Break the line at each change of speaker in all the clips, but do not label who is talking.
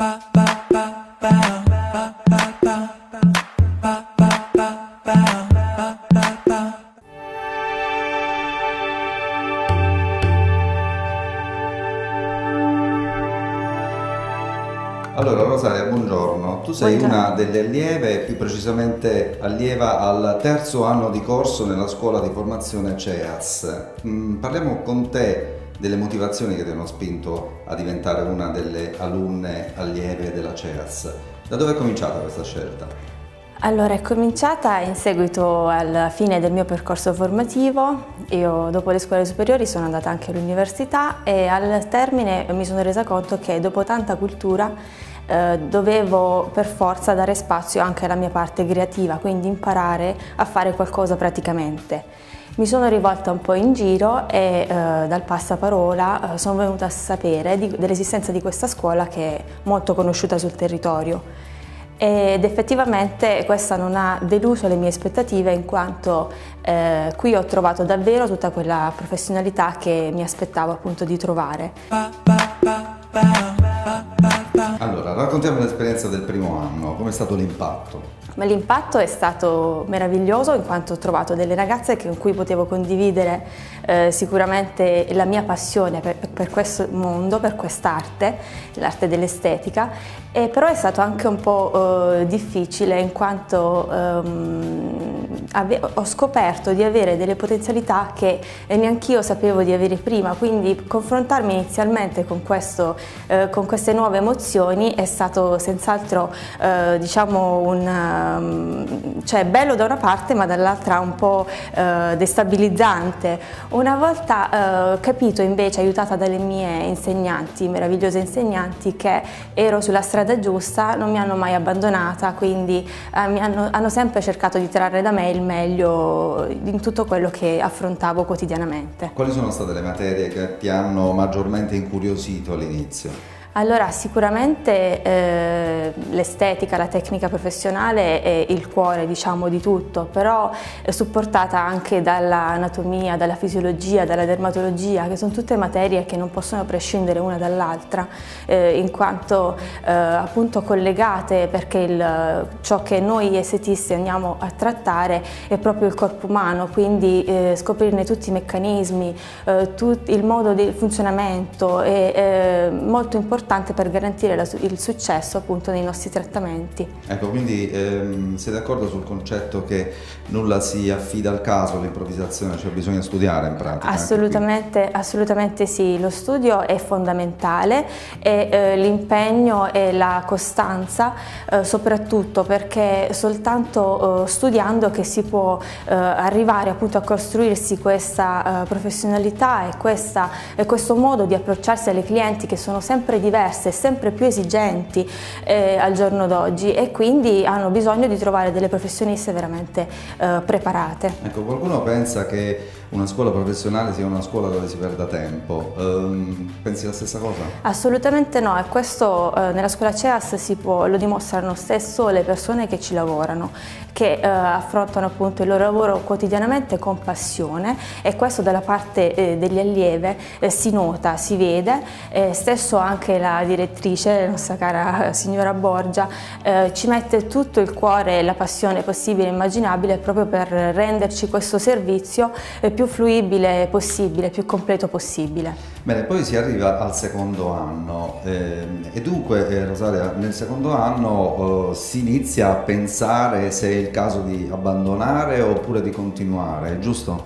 Allora Rosaria, buongiorno. Tu sei
Buongiorno.
una delle allieve, più precisamente allieva al terzo anno di corso nella scuola di formazione CEAS. Mm, parliamo con te delle motivazioni che ti hanno spinto a diventare una delle alunne allieve della CEAS. Da dove è cominciata questa scelta?
Allora, è cominciata in seguito alla fine del mio percorso formativo. Io dopo le scuole superiori sono andata anche all'università e al termine mi sono resa conto che dopo tanta cultura eh, dovevo per forza dare spazio anche alla mia parte creativa, quindi imparare a fare qualcosa praticamente. Mi sono rivolta un po' in giro e eh, dal passaparola eh, sono venuta a sapere dell'esistenza di questa scuola che è molto conosciuta sul territorio. Ed effettivamente questa non ha deluso le mie aspettative in quanto eh, qui ho trovato davvero tutta quella professionalità che mi aspettavo appunto di trovare.
Allora, raccontiamo l'esperienza del primo anno, com'è stato l'impatto?
L'impatto è stato meraviglioso in quanto ho trovato delle ragazze con cui potevo condividere eh, sicuramente la mia passione per, per questo mondo, per quest'arte, l'arte dell'estetica, e però è stato anche un po' eh, difficile in quanto ehm, ho scoperto di avere delle potenzialità che eh, neanch'io sapevo di avere prima, quindi confrontarmi inizialmente con, questo, eh, con queste nuove emozioni è stato senz'altro eh, diciamo un, um, cioè bello da una parte ma dall'altra un po' eh, destabilizzante. Una volta eh, capito invece, aiutata dalle mie insegnanti, meravigliose insegnanti, che ero sulla strada giusta, non mi hanno mai abbandonata, quindi eh, hanno, hanno sempre cercato di trarre da me il meglio in tutto quello che affrontavo quotidianamente.
Quali sono state le materie che ti hanno maggiormente incuriosito all'inizio?
Allora, sicuramente eh, l'estetica, la tecnica professionale è il cuore, diciamo, di tutto, però è supportata anche dall'anatomia, dalla fisiologia, dalla dermatologia, che sono tutte materie che non possono prescindere una dall'altra, eh, in quanto eh, appunto collegate, perché il, ciò che noi estetisti andiamo a trattare è proprio il corpo umano, quindi eh, scoprirne tutti i meccanismi, eh, tut- il modo di funzionamento è eh, molto importante per garantire la il successo appunto nei nostri trattamenti.
Ecco, quindi ehm, sei d'accordo sul concetto che nulla si affida al caso, all'improvvisazione, cioè bisogna studiare in pratica?
Assolutamente, assolutamente sì, lo studio è fondamentale e eh, l'impegno e la costanza eh, soprattutto perché soltanto eh, studiando che si può eh, arrivare appunto a costruirsi questa eh, professionalità e, questa- e questo modo di approcciarsi alle clienti che sono sempre diverse e sempre più esigenti eh, al giorno d'oggi e quindi hanno bisogno di trovare delle professioniste veramente eh, preparate.
Ecco, qualcuno pensa che una scuola professionale sia una scuola dove si perda tempo. Ehm, pensi la stessa cosa?
Assolutamente no, e questo eh, nella scuola CEAS può, lo dimostrano stesso le persone che ci lavorano, che eh, affrontano appunto il loro lavoro quotidianamente con passione e questo dalla parte eh, degli allieve eh, si nota, si vede, stesso anche la direttrice, la nostra cara eh, signora Borgia, eh, ci mette tutto il cuore e la passione possibile e immaginabile proprio per renderci questo servizio eh, più fluibile possibile, più completo possibile.
Bene, poi si arriva al secondo anno ehm, e dunque eh, Rosaria, nel secondo anno eh, si inizia a pensare se è il caso di abbandonare oppure di continuare, giusto?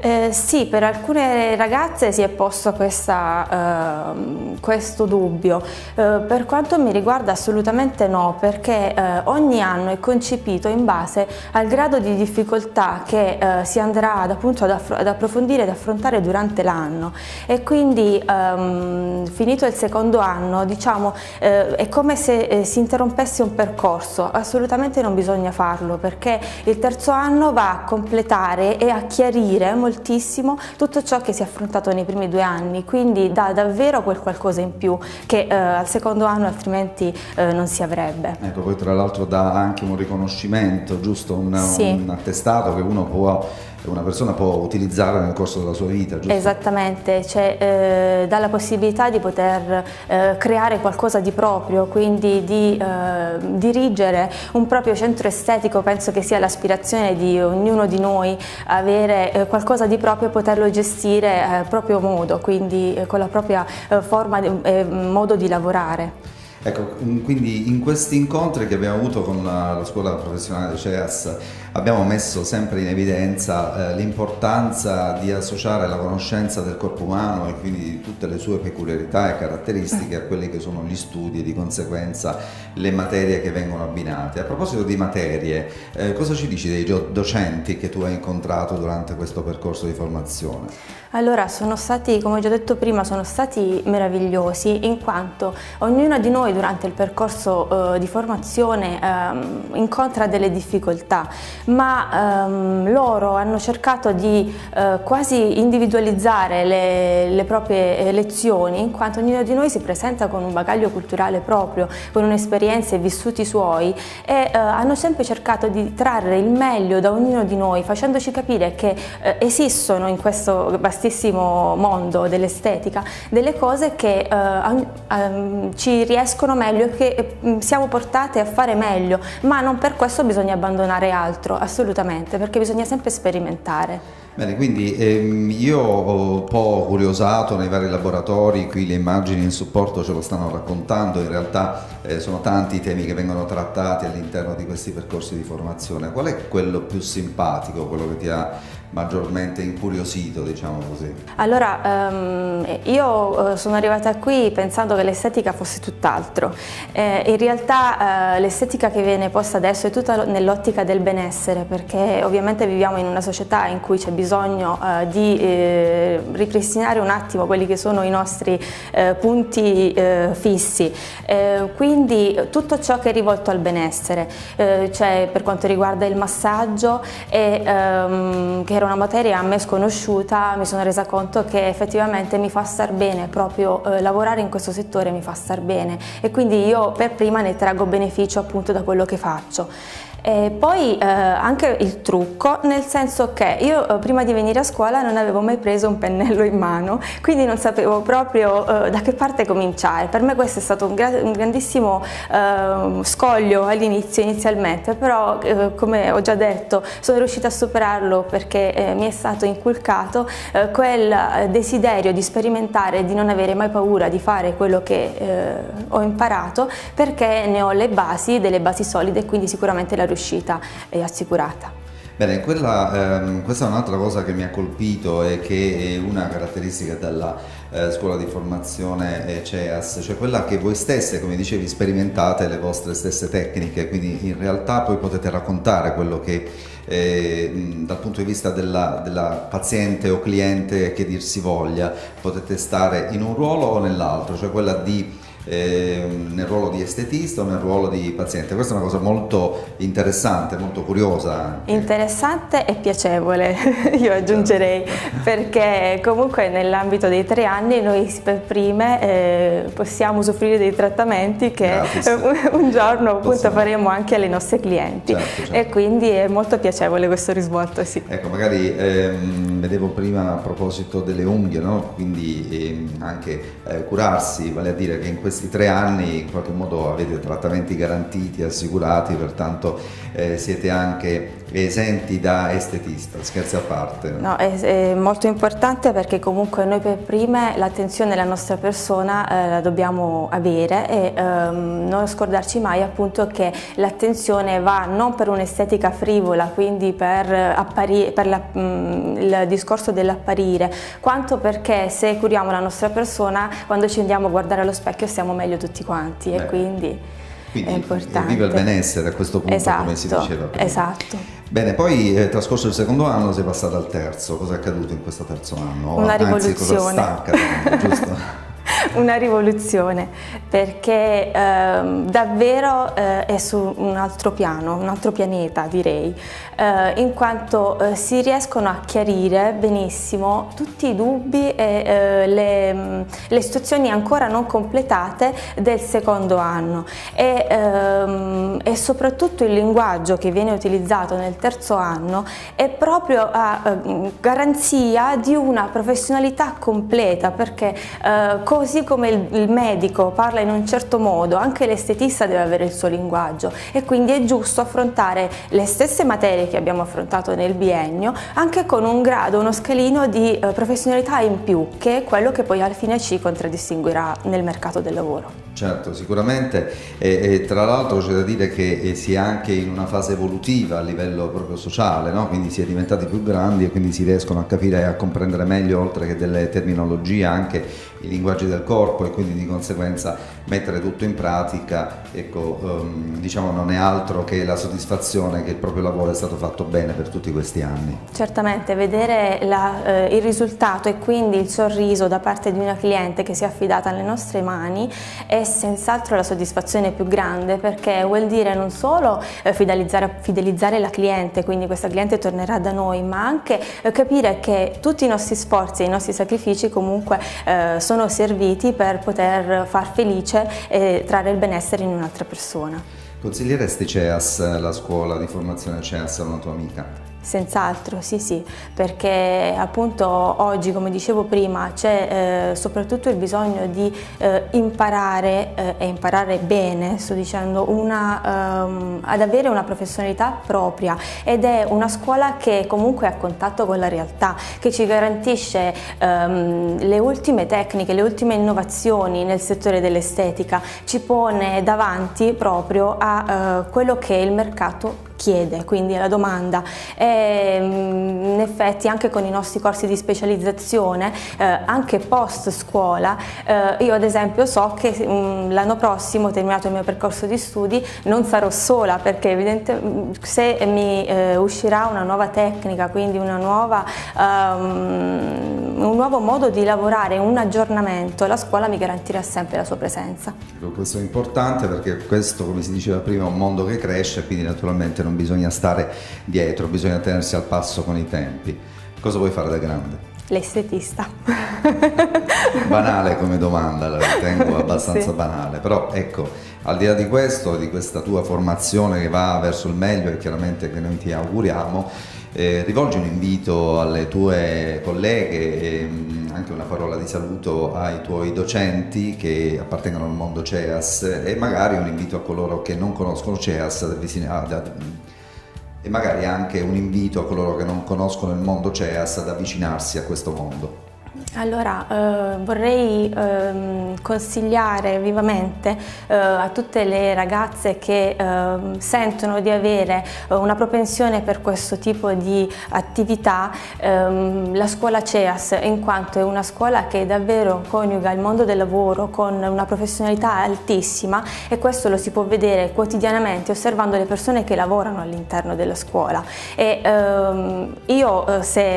Eh, sì, per alcune ragazze si è posto questa, ehm, questo dubbio, Eh, per quanto mi riguarda assolutamente no, perché eh, ogni anno è concepito in base al grado di difficoltà che eh, si andrà ad, appunto ad, ad approfondire ed affrontare durante l'anno. E quindi ehm, finito il secondo anno diciamo eh, è come se eh, si interrompesse un percorso, assolutamente non bisogna farlo perché il terzo anno va a completare e a chiarire moltissimo tutto ciò che si è affrontato nei primi due anni, quindi dà davvero quel qualcosa in più che eh, al secondo anno altrimenti eh, non si avrebbe.
Ecco, poi tra l'altro dà anche un riconoscimento, giusto? Un,
Sì.
un attestato che uno può una persona può utilizzare nel corso della sua vita, giusto?
Esattamente, cioè, eh, dà la possibilità di poter eh, creare qualcosa di proprio, quindi di eh, dirigere un proprio centro estetico, penso che sia l'aspirazione di ognuno di noi avere eh, qualcosa di proprio e poterlo gestire a proprio modo, quindi eh, con la propria eh, forma e modo di lavorare.
Ecco, quindi in questi incontri che abbiamo avuto con la, la scuola professionale CEAS abbiamo messo sempre in evidenza eh, l'importanza di associare la conoscenza del corpo umano e quindi di tutte le sue peculiarità e caratteristiche a quelli che sono gli studi e di conseguenza le materie che vengono abbinate. A proposito di materie, eh, cosa ci dici dei docenti che tu hai incontrato durante questo percorso di formazione?
Allora, sono stati, come ho già detto prima, sono stati meravigliosi in quanto ognuno di noi durante il percorso eh, di formazione eh, incontra delle difficoltà, ma ehm, loro hanno cercato di eh, quasi individualizzare le, le, proprie lezioni in quanto ognuno di noi si presenta con un bagaglio culturale proprio, con un'esperienza e vissuti suoi e eh, hanno sempre cercato di trarre il meglio da ognuno di noi facendoci capire che eh, esistono in questo vastissimo mondo dell'estetica delle cose che eh, ci riescono meglio e che eh, siamo portate a fare meglio, ma non per questo bisogna abbandonare altro, assolutamente, perché bisogna sempre sperimentare.
Bene, quindi ehm, io ho un po' curiosato nei vari laboratori, qui le immagini in supporto ce lo stanno raccontando, in realtà eh, sono tanti i temi che vengono trattati all'interno di questi percorsi di formazione. Qual è quello più simpatico, quello che ti ha maggiormente incuriosito, diciamo così?
Allora, um, io eh, sono arrivata qui pensando che l'estetica fosse tutt'altro. Eh, in realtà eh, l'estetica che viene posta adesso è tutta nell'ottica del benessere, perché ovviamente viviamo in una società in cui c'è bisogno eh, di eh, ripristinare un attimo quelli che sono i nostri eh, punti fissi. quindi tutto ciò che è rivolto al benessere, cioè per quanto riguarda il massaggio e um, che era una materia a me sconosciuta, mi sono resa conto che effettivamente mi fa star bene, proprio eh, lavorare in questo settore mi fa star bene e quindi io per prima ne traggo beneficio appunto da quello che faccio. E poi eh, anche il trucco, nel senso che io eh, prima di venire a scuola non avevo mai preso un pennello in mano, quindi non sapevo proprio eh, da che parte cominciare. Per me questo è stato un, gra un grandissimo eh, scoglio all'inizio, inizialmente, però eh, come ho già detto sono riuscita a superarlo perché eh, mi è stato inculcato quel desiderio di sperimentare di non avere mai paura di fare quello che ho imparato perché ne ho le basi, delle basi solide quindi sicuramente la riuscita è assicurata.
Bene, quella, ehm, questa è un'altra cosa che mi ha colpito e che è una caratteristica della eh, scuola di formazione eh, CEAS, cioè quella che voi stesse, come dicevi, sperimentate le vostre stesse tecniche, quindi in realtà poi potete raccontare quello che eh, dal punto di vista della, della, paziente o cliente che dir si voglia, potete stare in un ruolo o nell'altro, cioè quella di eh, nel ruolo di estetista o nel ruolo di paziente. Questa è una cosa molto interessante, molto curiosa.
Interessante e piacevole, io aggiungerei, perché comunque nell'ambito dei tre anni noi per prime eh, possiamo usufruire dei trattamenti che Gratis. un giorno appunto Possiamo. faremo anche alle nostre clienti certo, certo. e quindi è molto piacevole questo risvolto. Sì.
Ecco, magari ehm, vedevo prima a proposito delle unghie, no? quindi ehm, anche eh, curarsi, vale a dire che in questi questi tre anni in qualche modo avete trattamenti garantiti, assicurati, pertanto eh, siete anche esenti da estetista, scherzi a parte.
No, è, è, molto importante perché comunque noi per prime l'attenzione della nostra persona eh, la dobbiamo avere e ehm, non scordarci mai appunto che l'attenzione va non per un'estetica frivola, quindi per, appari- per la, mh, mm, il discorso dell'apparire, quanto perché se curiamo la nostra persona quando ci andiamo a guardare allo specchio stiamo meglio tutti quanti Beh. e quindi, quindi, è importante.
Viva il benessere a questo punto,
esatto,
come si diceva
prima. Esatto.
Bene, poi eh, trascorso il secondo anno sei passata al terzo, cosa è accaduto in questo terzo anno?
Una Anzi, rivoluzione.
cosa sta accadendo, giusto?
una rivoluzione perché ehm, davvero eh, è su un altro piano, un altro pianeta direi, eh, in quanto eh, si riescono a chiarire benissimo tutti i dubbi e eh, le, le, situazioni ancora non completate del secondo anno. E, ehm, e, soprattutto il linguaggio che viene utilizzato nel terzo anno è proprio a eh, garanzia di una professionalità completa perché eh, così come il, medico parla in un certo modo anche l'estetista deve avere il suo linguaggio e quindi è giusto affrontare le stesse materie che abbiamo affrontato nel biennio anche con un grado, uno scalino di eh, professionalità in più che è quello che poi alla fine ci contraddistinguerà nel mercato del lavoro.
Certo, sicuramente e, e tra l'altro c'è da dire che eh, si è anche in una fase evolutiva a livello proprio sociale, no? quindi si è diventati più grandi e quindi si riescono a capire e a comprendere meglio oltre che delle terminologie anche i linguaggi del corpo e quindi di conseguenza mettere tutto in pratica, ecco, um, diciamo non è altro che la soddisfazione che il proprio lavoro è stato fatto bene per tutti questi anni.
Certamente, vedere la, eh, il risultato e quindi il sorriso da parte di una cliente che si è affidata alle nostre mani è senz'altro la soddisfazione più grande perché vuol dire non solo eh, fidelizzare, fidelizzare, la cliente, quindi questa cliente tornerà da noi, ma anche eh, capire che tutti i nostri sforzi e i nostri sacrifici comunque eh, sono serviti per poter far felice e trarre il benessere in un'altra persona.
Consiglieresti CEAS, la scuola di formazione CEAS a una tua amica?
Senz'altro, sì sì, perché appunto oggi, come dicevo prima, c'è eh, soprattutto il bisogno di eh, imparare eh, e imparare bene, sto dicendo, una, ehm, ad avere una professionalità propria. Ed è una scuola che comunque è a contatto con la realtà, che ci garantisce ehm, le ultime tecniche, le ultime innovazioni nel settore dell'estetica, ci pone davanti proprio a eh, quello che il mercato chiede, quindi è la domanda. E, mm, in effetti anche con i nostri corsi di specializzazione, eh, anche post scuola, eh, io ad esempio so che mm, l'anno prossimo, terminato il mio percorso di studi, non sarò sola perché evidentemente se mi eh, uscirà una nuova tecnica, quindi nuova, um, un nuovo modo di lavorare, un aggiornamento, la scuola mi garantirà sempre la sua presenza.
Questo è importante perché questo, come si diceva prima, è un mondo che cresce, quindi naturalmente non bisogna stare dietro, bisogna tenersi al passo con i tempi. Cosa vuoi fare da grande?
L'estetista.
banale come domanda, la ritengo abbastanza sì. banale, però ecco, al di là di questo, di questa tua formazione che va verso il meglio e chiaramente che noi ti auguriamo, eh, rivolgi un invito alle tue colleghe e mm, anche una parola di saluto ai tuoi docenti che appartengono al mondo CEAS e magari un invito a coloro che non conoscono CEAS e magari anche un invito a coloro che non conoscono il mondo CEAS ad avvicinarsi a questo mondo.
Allora, eh, vorrei eh, consigliare vivamente eh, a tutte le ragazze che ehm, sentono di avere eh, una propensione per questo tipo di attività ehm, la scuola CEAS, in quanto è una scuola che davvero coniuga il mondo del lavoro con una professionalità altissima e questo lo si può vedere quotidianamente osservando le persone che lavorano all'interno della scuola. E, ehm, io eh, se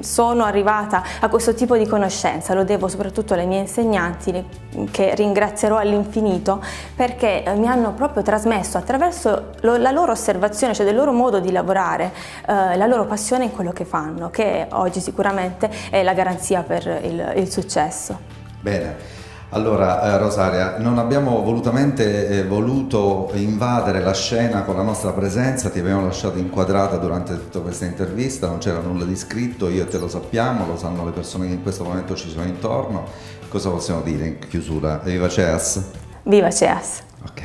sono arrivata a questo tipo di conoscenza, lo devo soprattutto alle mie insegnanti che ringrazierò all'infinito perché eh, mi hanno proprio trasmesso attraverso la loro osservazione, cioè del loro modo di lavorare, eh, la loro passione in quello che fanno, che oggi sicuramente è la garanzia per il, il successo.
Bene. Allora, eh, Rosaria, non abbiamo volutamente eh, voluto invadere la scena con la nostra presenza, ti abbiamo lasciato inquadrata durante tutta questa intervista, non c'era nulla di scritto, io e te lo sappiamo, lo sanno le persone che in questo momento ci sono intorno. Cosa possiamo dire in chiusura? Viva CEAS?
Viva CEAS!
Ok.